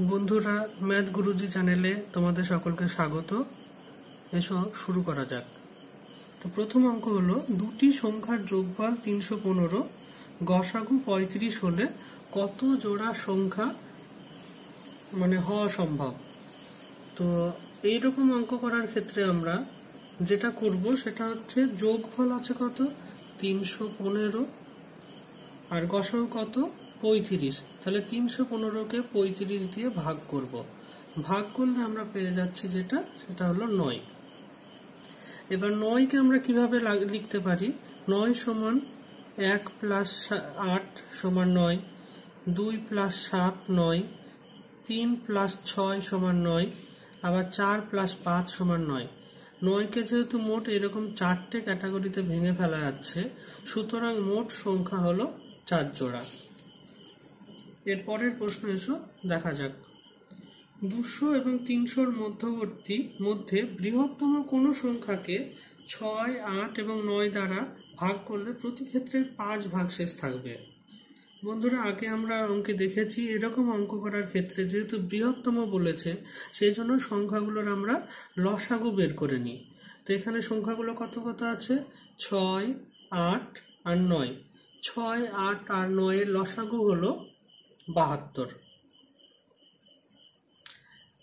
বন্ধুরা, ম্যাথ গুরুজি চ্যানেলে তোমাদের সকলকে স্বাগত। এসো, শুরু করা যাক। তো প্রথম অঙ্ক হলো, দুটি সংখ্যার যোগফল তিনশো পনেরো, গসাগু পঁয়ত্রিশ হলে কত জোড়া সংখ্যা মানে হওয়া সম্ভব? তো এইরকম অঙ্ক করার ক্ষেত্রে আমরা যেটা করব সেটা হচ্ছে, যোগফল আছে কত? তিনশো পনেরো। আর গসাগু কত? পঁয়ত্রিশ। তাহলে তিনশো পনেরোকে পঁয়ত্রিশ দিয়ে ভাগ করব। ভাগ করলে আমরা পেয়ে যাচ্ছি যেটা, সেটা হলো নয়। এবার নয়কে আমরা কীভাবে লিখতে পারি? নয় সমান এক প্লাস আট সমান নয়, দুই প্লাস সাত নয়, তিন প্লাস ছয় সমান নয়, আবার চার প্লাস পাঁচ সমান নয়। নয়কে যেহেতু মোট এরকম চারটে ক্যাটাগরিতে ভেঙে ফেলা যাচ্ছে, সুতরাং মোট সংখ্যা হলো চার জোড়া। এর পরের প্রশ্ন এসো, দেখা যাক। দুশো এবং তিনশোর মধ্যবর্তী মধ্যে বৃহত্তম কোনো সংখ্যাকে ছয়, আট এবং নয় দ্বারা ভাগ করলে প্রতি ক্ষেত্রে পাঁচ ভাগশেষ থাকবে। বন্ধুরা, আগে আমরা অঙ্কে দেখেছি এরকম অঙ্ক করার ক্ষেত্রে যেহেতু বৃহত্তম বলেছে, সেই জন্য সংখ্যাগুলোর আমরা লসাগু বের করে নিই। তো এখানে সংখ্যাগুলো কত কত আছে? ছয়, আট আর নয়। ছয়, আট আর নয়ের লসাগু হলো বাহাত্তর।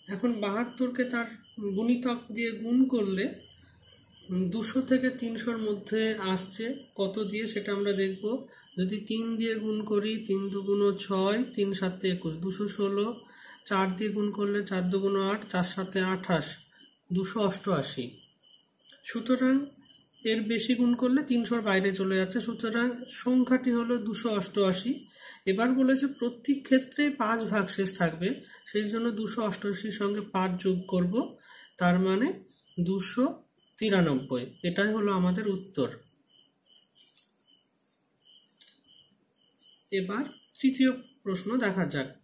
এখন বাহাত্তরকে তার গুণিতক দিয়ে গুণ করলে দুশো থেকে তিনশোর মধ্যে আসছে। কত দিয়ে সেটা আমরা দেখব। যদি তিন দিয়ে গুণ করি, তিন দুগুণ ছয়, তিন সাতে একুশ। দুশো ষোলো, চার দিয়ে গুণ করলে চার দুগুণ আট, চার সাতে আঠাশ, দুশো অষ্টআশি। সুতরাং এর বেশি গুণ করলে তিনশোর বাইরে চলে যাচ্ছে। সুতরাং সংখ্যাটি হলো দুশো অষ্টআশি। এবার বলেছে প্রত্যেক ক্ষেত্রে পাঁচ ভাগ শেষ থাকবে। সেই জন্য দুশো অষ্টআশির সঙ্গে পাঁচ যোগ করব। তার মানে দুশো তিরানব্বই। এটাই হলো আমাদের উত্তর। এবার তৃতীয় প্রশ্ন দেখা যাক।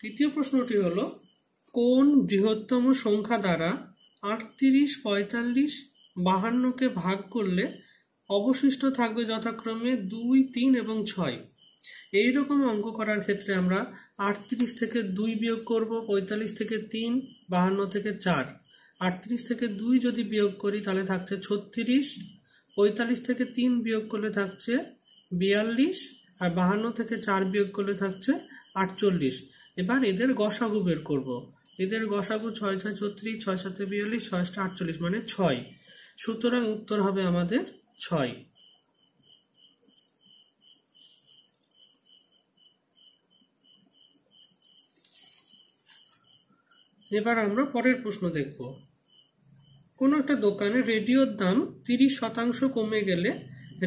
তৃতীয় প্রশ্নটি হলো, কোন বৃহত্তম সংখ্যা দ্বারা আটত্রিশ পঁয়তাল্লিশ বাহান্নকে ভাগ করলে অবশিষ্ট থাকবে যথাক্রমে দুই, তিন এবং ছয়। এই রকম অঙ্ক করার ক্ষেত্রে আমরা আটত্রিশ থেকে দুই বিয়োগ করব, পঁয়তাল্লিশ থেকে তিন, বাহান্ন থেকে চার। আটত্রিশ থেকে দুই যদি বিয়োগ করি, তাহলে থাকছে ছত্রিশ। পঁয়তাল্লিশ থেকে তিন বিয়োগ করলে থাকছে বিয়াল্লিশ আর বাহান্ন থেকে চার বিয়োগ করলে থাকছে আটচল্লিশ। এবার এদের গসাগু বের করব। এদের গসাগু ছয় ছয়, ছত্রিশ, ছয় সাথে বিয়াল্লিশ, ছয় সাথে আটচল্লিশ মানে ছয়। সুতরাং উত্তর হবে আমাদের ছয়। এবার আমরা পরের প্রশ্ন দেখব। কোনো একটা দোকানে রেডিওর দাম তিরিশ শতাংশ কমে গেলে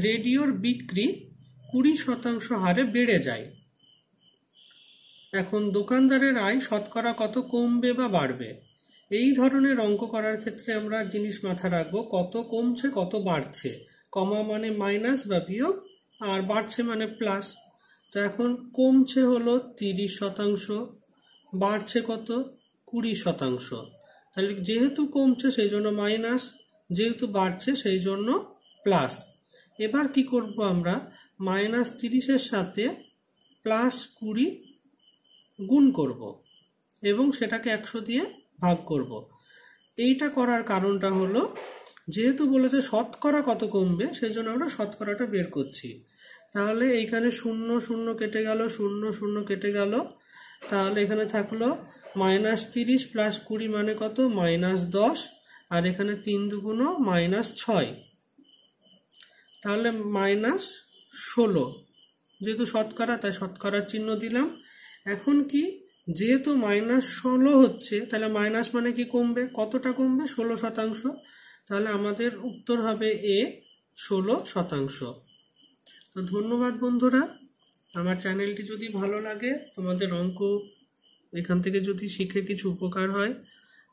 রেডিওর বিক্রি কুড়ি শতাংশ হারে বেড়ে যায়। এখন দোকানদারের আয় শতকরা কত কমবে বা বাড়বে? এই ধরনের অঙ্ক করার ক্ষেত্রে আমরা জিনিস মাথা রাখব, কত কমছে, কত বাড়ছে। কমা মানে মাইনাস বা বিয়োগ, আর বাড়ছে মানে প্লাস। তো এখন কমছে হলো তিরিশ শতাংশ, বাড়ছে কত? কুড়ি শতাংশ। তাহলে যেহেতু কমছে, সেই জন্য মাইনাস, যেহেতু বাড়ছে, সেই জন্য প্লাস। এবার কি করব আমরা? মাইনাস তিরিশের সাথে প্লাস কুড়ি গুণ করব, এবং সেটাকে একশো দিয়ে ভাগ করব। এইটা করার কারণটা হলো, যেহেতু বলেছে শতকরা কত কমবে সেই জন্য আমরা শতকরাটা বের করছি। তাহলে এইখানে শূন্য শূন্য কেটে গেল, শূন্য শূন্য কেটে গেল। তাহলে এখানে থাকল মাইনাস তিরিশ প্লাস কুড়ি মানে কত? মাইনাস দশ। আর এখানে তিন দুগুণ মাইনাস ছয়। তাহলে মাইনাস ষোলো। যেহেতু শতকরা, তাই শতকরার চিহ্ন দিলাম। এখন কি? যেহেতু মাইনাস ষোলো হচ্ছে, তাহলে মাইনাস মানে কি কমবে? কতটা কমবে? ষোলো শতাংশ। তাহলে আমাদের উত্তর হবে এ, ষোলো শতাংশ। তো ধন্যবাদ বন্ধুরা। আমার চ্যানেলটি যদি ভালো লাগে, তোমাদের অঙ্ক এখান থেকে যদি শিখে কিছু উপকার হয়,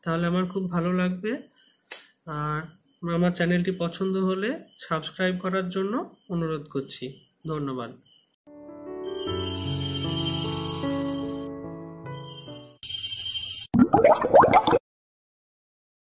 তাহলে আমার খুব ভালো লাগবে। আর আমার চ্যানেলটি পছন্দ হলে সাবস্ক্রাইব করার জন্য অনুরোধ করছি। ধন্যবাদ।